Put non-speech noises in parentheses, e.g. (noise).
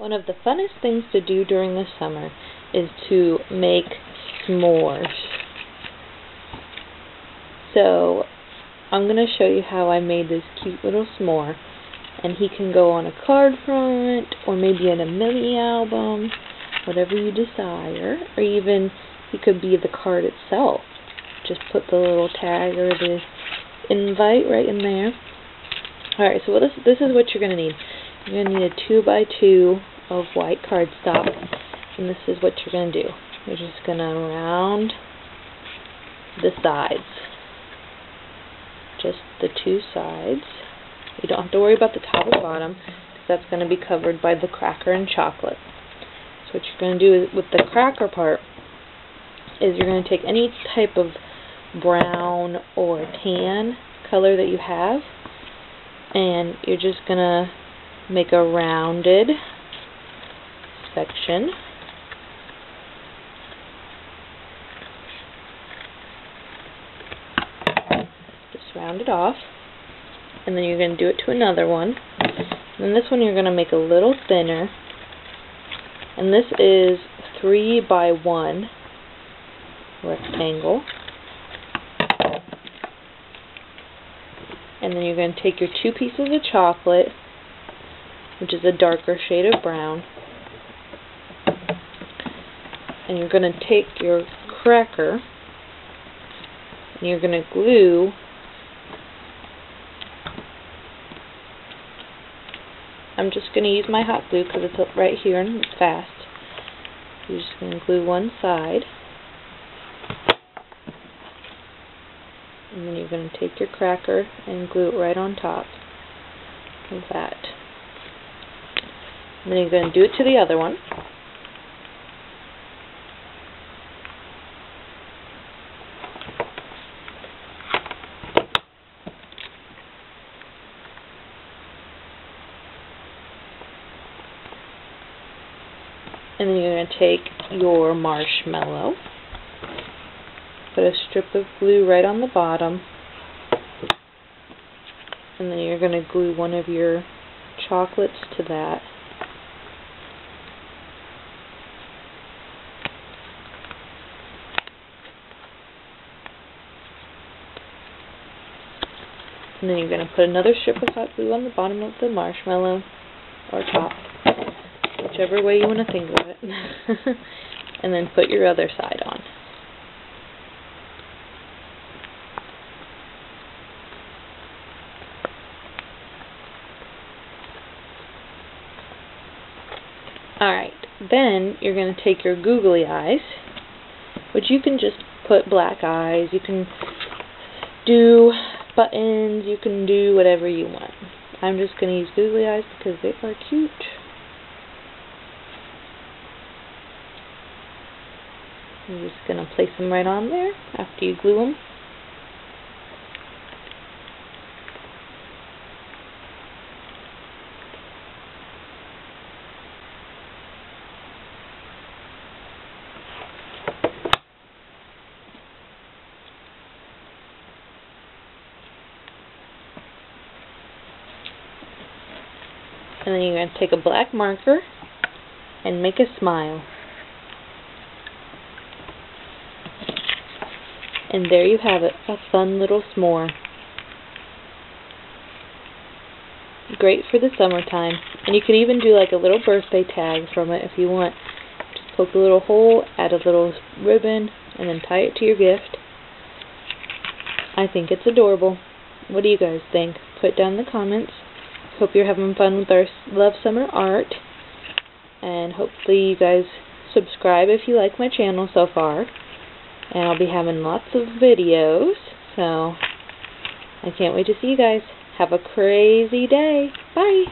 One of the funnest things to do during the summer is to make s'mores. So I'm going to show you how I made this cute little s'more. And he can go on a card front or maybe in a mini album, whatever you desire. Or even he could be the card itself. Just put the little tag or the invite right in there. Alright, so this, this is what you're going to need. You're going to need a 2 by 2 of white cardstock and this is what you're going to do. You're just going to round the sides. Just the two sides. You don't have to worry about the top or bottom because that's going to be covered by the cracker and chocolate. So what you're going to do with the cracker part is you're going to take any type of brown or tan color that you have and you're just going to make a rounded section. Just round it off. And then you're going to do it to another one. And this one you're going to make a little thinner. And this is 3 by 1 rectangle. And then you're going to take your two pieces of chocolate, which is a darker shade of brown, and you're going to take your cracker and you're going to glue I'm just going to use my hot glue because it's right here and it's fast. You're just going to glue one side and then you're going to take your cracker and glue it right on top of that. And then you're going to do it to the other one. And then you're going to take your marshmallow, put a strip of glue right on the bottom, and then you're going to glue one of your chocolates to that. And then you're going to put another strip of hot glue on the bottom of the marshmallow or top whichever way you want to think of it. (laughs) and then put your other side on. Alright, then you're going to take your googly eyes, which you can just put black eyes, you can do buttons, you can do whatever you want. I'm just going to use googly eyes because they are cute. I'm just going to place them right on there after you glue them. And then you're going to take a black marker and make a smile. And there you have it, a fun little s'more. Great for the summertime. And you can even do like a little birthday tag from it if you want. Just poke a little hole, add a little ribbon, and then tie it to your gift. I think it's adorable. What do you guys think? Put down in the comments. Hope you're having fun with our Love Summer Art. And hopefully you guys subscribe if you like my channel so far and I'll be having lots of videos, so I can't wait to see you guys. Have a crazy day. Bye!